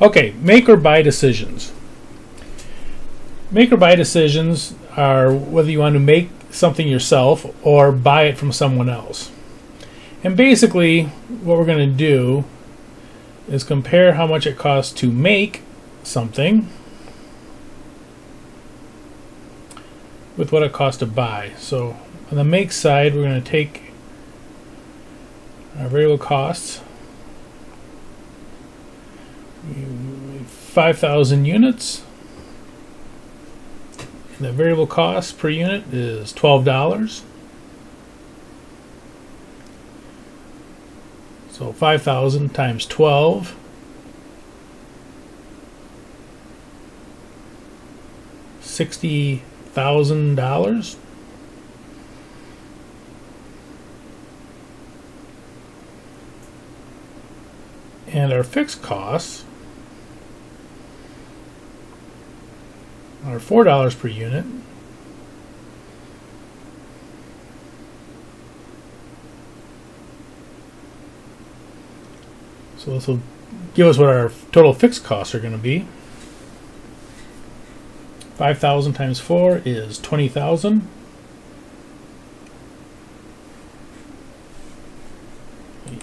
Okay, make or buy decisions. Make or buy decisions are whether you want to make something yourself or buy it from someone else. And basically, what we're going to do is compare how much it costs to make something with what it costs to buy. So on the make side, we're going to take our variable costs 5,000 units. And the variable cost per unit is $12. So 5,000 times 12. Sixty thousand dollars. And our fixed costs are $4 per unit. So this will give us what our total fixed costs are going to be. 5,000 times 4 is 20,000.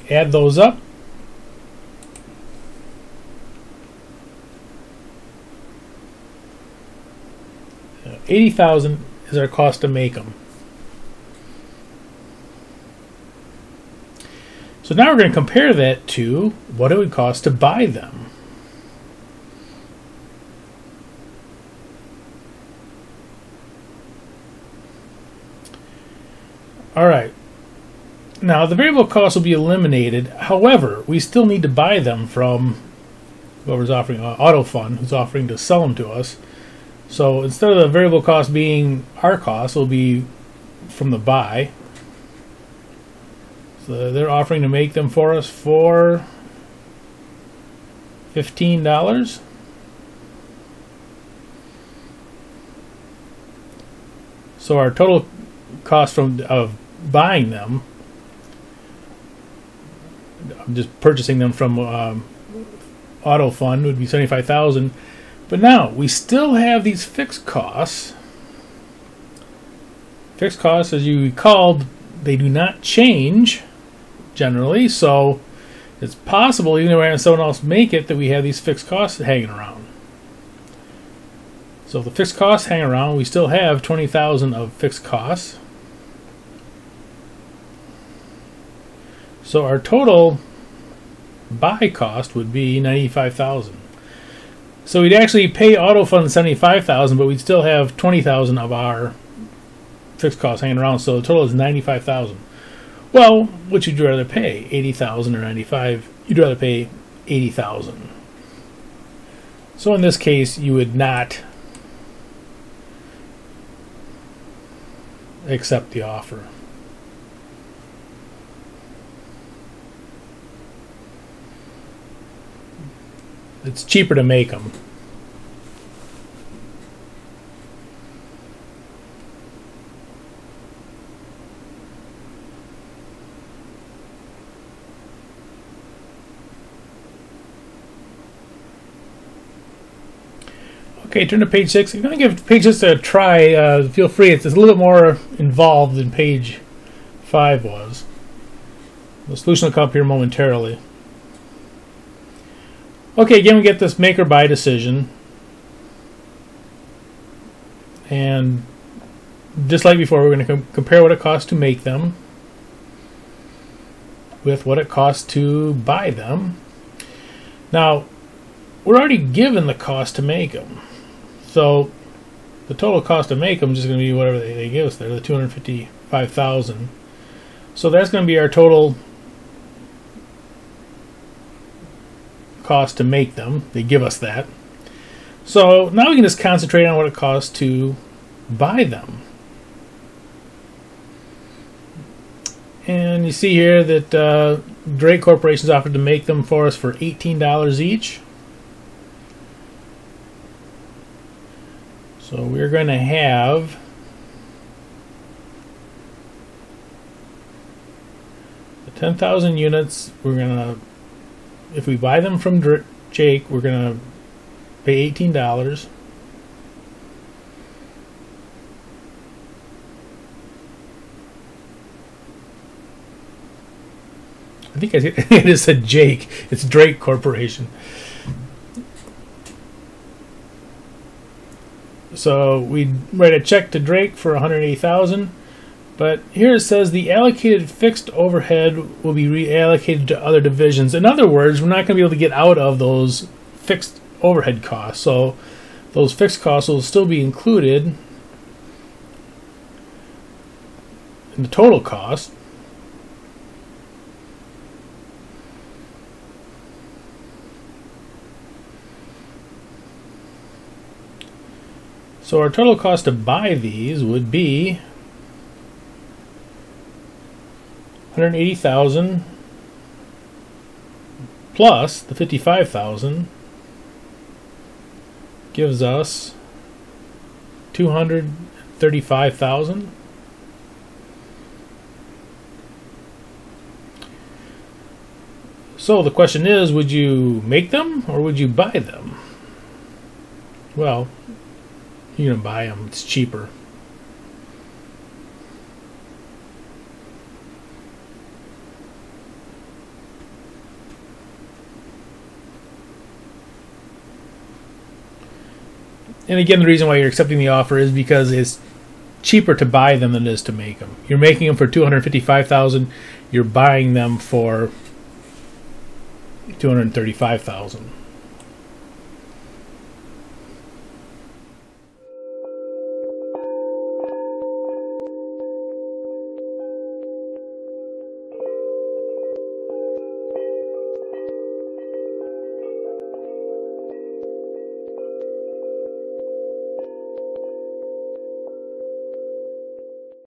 Add those up. Eighty thousand is our cost to make them. So now we're going to compare that to what it would cost to buy them. All right. Now the variable cost will be eliminated. However, we still need to buy them from whoever's offering uh, AutoFund, who's offering to sell them to us. So instead of the variable cost being our cost, it'll be from the buy. So they're offering to make them for us for fifteen dollars. So our total cost from of buying them, just purchasing them from um, AutoFund would be seventy five thousand. But now we still have these fixed costs. Fixed costs, as you recalled, they do not change generally, so it's possible, even if someone else make it, that we have these fixed costs hanging around. So if the fixed costs hang around, we still have 20,000 of fixed costs. So our total buy cost would be 95,000. So we'd actually pay auto AutoFund 75,000, but we'd still have 20,000 of our fixed costs hanging around. So the total is 95,000. Well, which would you rather pay, 80,000 or 95? You'd rather pay 80,000. So in this case, you would not accept the offer. It's cheaper to make them. Okay, turn to page six. You're going to give page six a try, uh, feel free. It's a little bit more involved than page five was. The solution will come up here momentarily. Okay, again, we get this make or buy decision. And just like before, we're going to com compare what it costs to make them with what it costs to buy them. Now, we're already given the cost to make them. So the total cost to make them is just going to be whatever they, they give us there, the 255000 So that's going to be our total cost to make them. They give us that. So now we can just concentrate on what it costs to buy them. And you see here that uh, Drake Corporation's offered to make them for us for $18 each. So we're going to have the 10,000 units. We're going to, if we buy them from Jake, we're gonna pay eighteen dollars. I think I it just said Jake. It's Drake Corporation. So we write a check to Drake for 180,000. But here it says the allocated fixed overhead will be reallocated to other divisions. In other words, we're not going to be able to get out of those fixed overhead costs. So those fixed costs will still be included in the total cost. So our total cost to buy these would be 180,000 plus the 55,000 gives us 235,000 So the question is would you make them or would you buy them? Well, you're going to buy them, it's cheaper. And again, the reason why you're accepting the offer is because it's cheaper to buy them than it is to make them. You're making them for two hundred fifty-five thousand. You're buying them for two hundred thirty-five thousand.